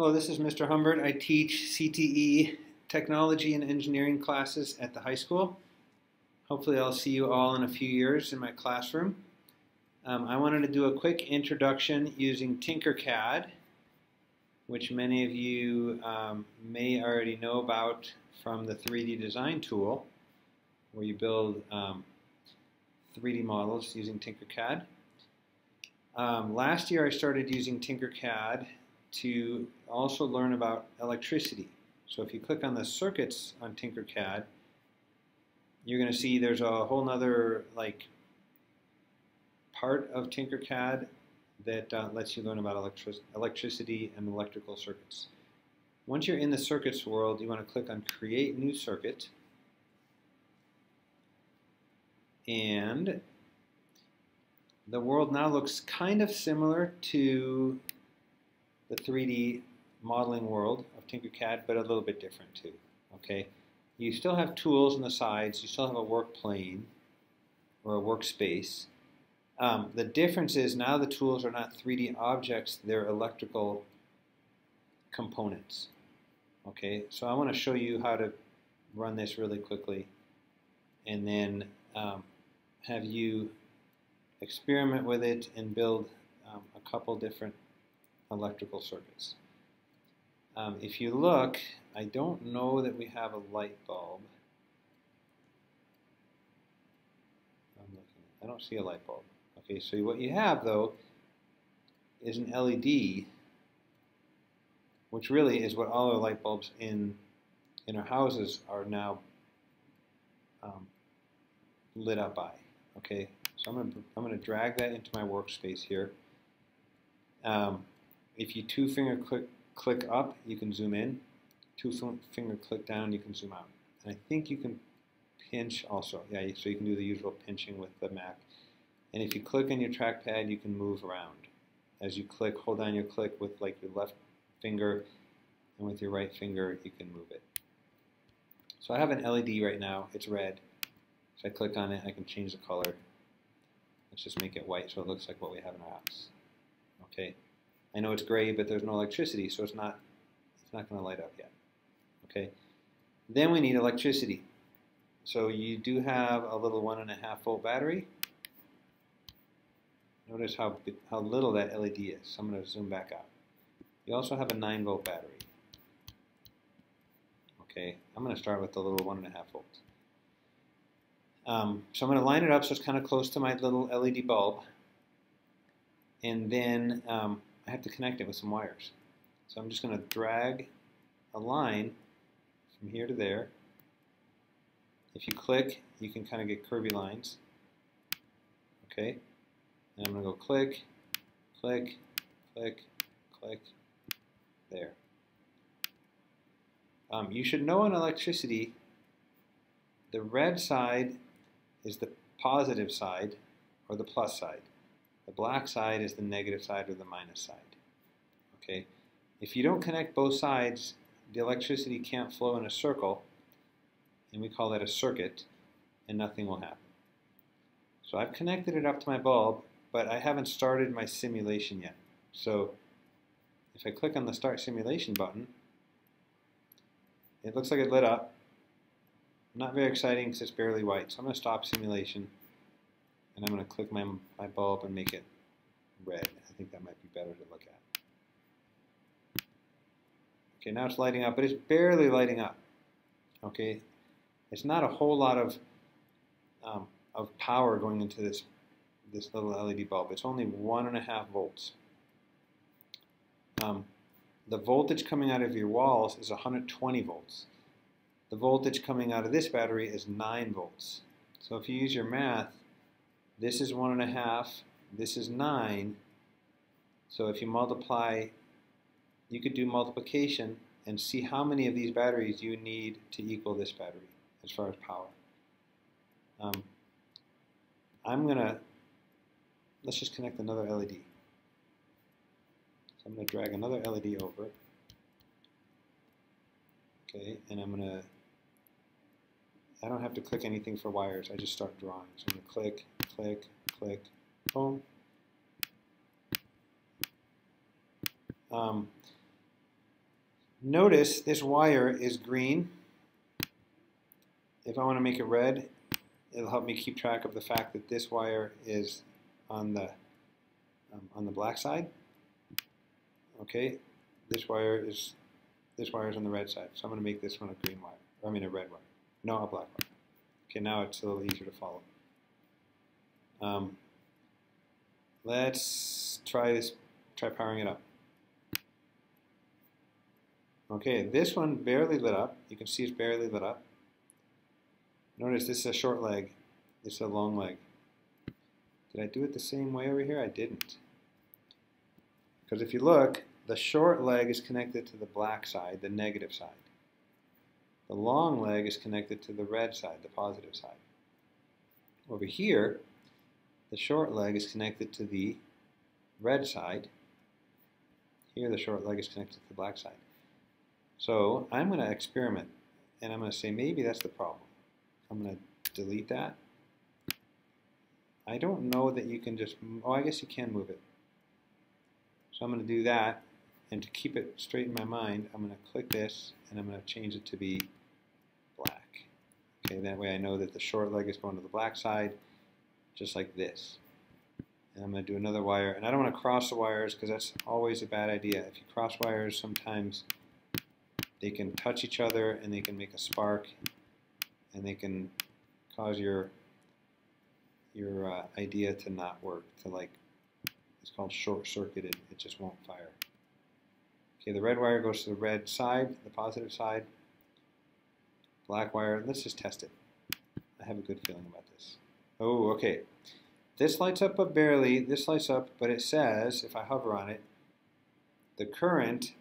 Hello, this is Mr. Humbert. I teach CTE technology and engineering classes at the high school. Hopefully I'll see you all in a few years in my classroom. Um, I wanted to do a quick introduction using Tinkercad, which many of you um, may already know about from the 3D design tool, where you build um, 3D models using Tinkercad. Um, last year I started using Tinkercad to also learn about electricity. So if you click on the circuits on Tinkercad, you're going to see there's a whole other like part of Tinkercad that uh, lets you learn about electric electricity and electrical circuits. Once you're in the circuits world, you want to click on Create New Circuit. And the world now looks kind of similar to the 3D modeling world of Tinkercad, but a little bit different too. Okay, you still have tools on the sides. You still have a work plane or a workspace. Um, the difference is now the tools are not 3D objects; they're electrical components. Okay, so I want to show you how to run this really quickly, and then um, have you experiment with it and build um, a couple different electrical circuits. Um, if you look, I don't know that we have a light bulb. I'm looking. I don't see a light bulb. Okay, so what you have though is an LED, which really is what all our light bulbs in in our houses are now um, lit up by. Okay, so I'm going to I'm to drag that into my workspace here. Um, if you two finger click, click up, you can zoom in. Two finger click down, you can zoom out. And I think you can pinch also. Yeah, so you can do the usual pinching with the Mac. And if you click on your trackpad, you can move around. As you click, hold down your click with like your left finger, and with your right finger, you can move it. So I have an LED right now. It's red. If I click on it, I can change the color. Let's just make it white so it looks like what we have in our house. Okay. I know it's gray, but there's no electricity, so it's not it's not going to light up yet. Okay. Then we need electricity. So you do have a little one and a half volt battery. Notice how how little that LED is. So I'm going to zoom back out. You also have a 9 volt battery. Okay, I'm going to start with the little one and a half volts. Um, so I'm going to line it up so it's kind of close to my little LED bulb. And then um, I have to connect it with some wires. So I'm just going to drag a line from here to there. If you click, you can kind of get curvy lines. Okay, and I'm going to go click, click, click, click, there. Um, you should know on electricity, the red side is the positive side or the plus side. The black side is the negative side or the minus side. Okay, If you don't connect both sides, the electricity can't flow in a circle, and we call that a circuit, and nothing will happen. So I've connected it up to my bulb, but I haven't started my simulation yet. So if I click on the Start Simulation button, it looks like it lit up. Not very exciting because it's barely white. So I'm going to stop simulation and I'm going to click my, my bulb and make it red. I think that might be better to look at. Okay, now it's lighting up, but it's barely lighting up. Okay, it's not a whole lot of um, of power going into this this little LED bulb. It's only one and a half volts. Um, the voltage coming out of your walls is 120 volts. The voltage coming out of this battery is 9 volts. So if you use your math, this is one and a half. This is nine. So if you multiply, you could do multiplication and see how many of these batteries you need to equal this battery as far as power. Um, I'm going to, let's just connect another LED. So I'm going to drag another LED over. Okay, and I'm going to, I don't have to click anything for wires. I just start drawing. So I'm going to click, click, click, boom. Um, Notice this wire is green. If I want to make it red, it'll help me keep track of the fact that this wire is on the um, on the black side. Okay, this wire is this wire is on the red side, so I'm going to make this one a green wire. I mean a red wire. No, a black wire. Okay, now it's a little easier to follow. Um, let's try this. Try powering it up. Okay, this one barely lit up. You can see it's barely lit up. Notice this is a short leg. This is a long leg. Did I do it the same way over here? I didn't. Because if you look, the short leg is connected to the black side, the negative side. The long leg is connected to the red side, the positive side. Over here, the short leg is connected to the red side. Here, the short leg is connected to the black side. So I'm going to experiment, and I'm going to say maybe that's the problem. I'm going to delete that. I don't know that you can just, oh, I guess you can move it. So I'm going to do that, and to keep it straight in my mind, I'm going to click this, and I'm going to change it to be black. Okay, that way I know that the short leg is going to the black side, just like this. And I'm going to do another wire, and I don't want to cross the wires because that's always a bad idea. If you cross wires, sometimes they can touch each other and they can make a spark and they can cause your your uh, idea to not work to like it's called short-circuited it just won't fire okay the red wire goes to the red side the positive side black wire let's just test it I have a good feeling about this oh okay this lights up but barely this lights up but it says if I hover on it the current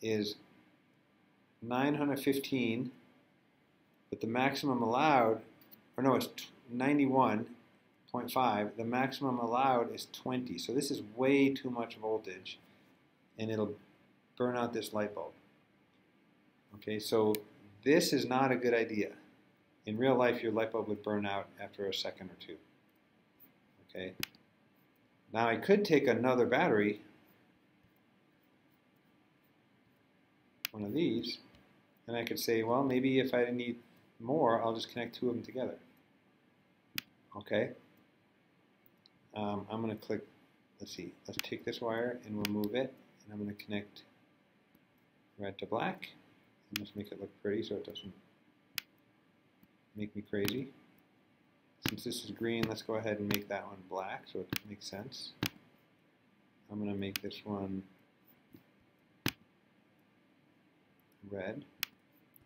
is 915, but the maximum allowed, or no, it's 91.5. The maximum allowed is 20. So this is way too much voltage, and it'll burn out this light bulb. Okay, so this is not a good idea. In real life, your light bulb would burn out after a second or two. Okay. Now I could take another battery, one of these, and I could say, well, maybe if I need more, I'll just connect two of them together. Okay. Um, I'm going to click, let's see, let's take this wire and we'll move it. And I'm going to connect red to black. And just make it look pretty so it doesn't make me crazy. Since this is green, let's go ahead and make that one black so it makes sense. I'm going to make this one red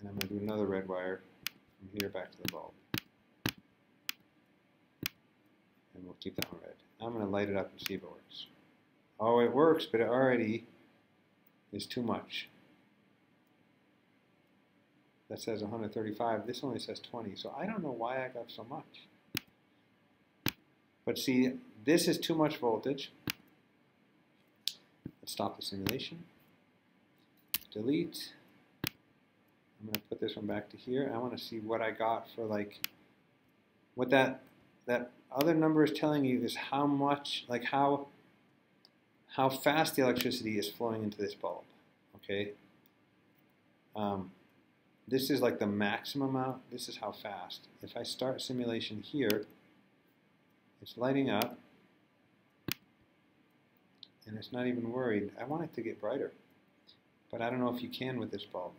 and I'm going to do another red wire from here back to the bulb. And we'll keep that one red. I'm going to light it up and see if it works. Oh, it works, but it already is too much. That says 135. This only says 20, so I don't know why I got so much. But see, this is too much voltage. Let's stop the simulation. Delete. I'm going to put this one back to here. I want to see what I got for like, what that, that other number is telling you is how much, like how, how fast the electricity is flowing into this bulb, okay? Um, this is like the maximum amount. This is how fast. If I start simulation here, it's lighting up, and it's not even worried. I want it to get brighter, but I don't know if you can with this bulb.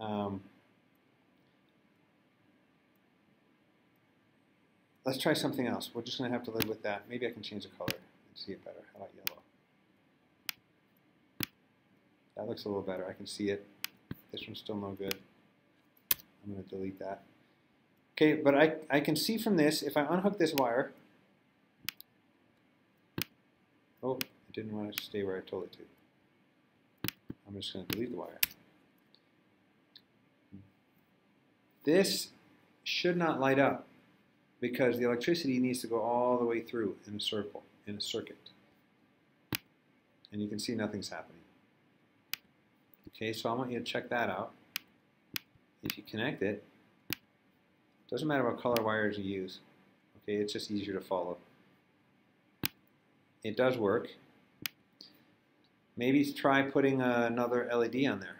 Um, let's try something else. We're just going to have to live with that. Maybe I can change the color and see it better. How about yellow? That looks a little better. I can see it. This one's still no good. I'm going to delete that. Okay, but I, I can see from this, if I unhook this wire, oh, it didn't want to stay where I told it to. I'm just going to delete the wire. This should not light up because the electricity needs to go all the way through in a circle, in a circuit. And you can see nothing's happening. Okay, so I want you to check that out. If you connect it, doesn't matter what color wires you use. Okay, it's just easier to follow. It does work. Maybe try putting another LED on there.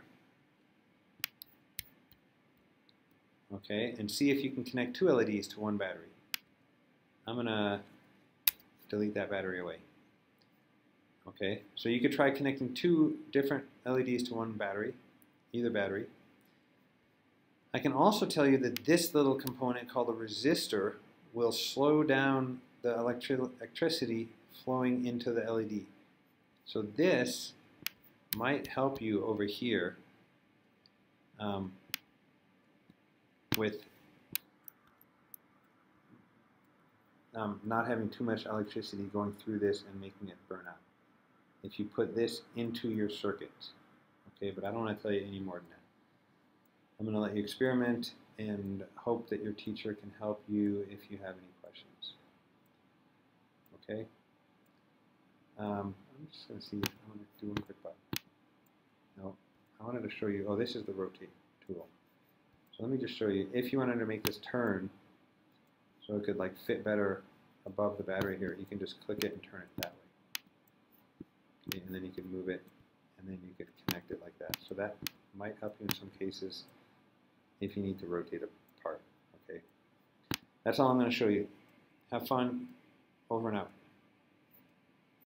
Okay, and see if you can connect two LEDs to one battery. I'm going to delete that battery away. Okay, so you could try connecting two different LEDs to one battery, either battery. I can also tell you that this little component called a resistor will slow down the electri electricity flowing into the LED. So this might help you over here um, with um, not having too much electricity going through this and making it burn out. If you put this into your circuit, okay, but I don't want to tell you any more than that. I'm going to let you experiment and hope that your teacher can help you if you have any questions. Okay? Um, I'm just going to see, I want to do one quick button. No, I wanted to show you, oh, this is the rotate tool. So let me just show you, if you wanted to make this turn, so it could like fit better above the battery here, you can just click it and turn it that way. And then you can move it, and then you could connect it like that. So that might help you in some cases if you need to rotate a part. Okay, That's all I'm going to show you. Have fun. Over and out.